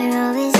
You're always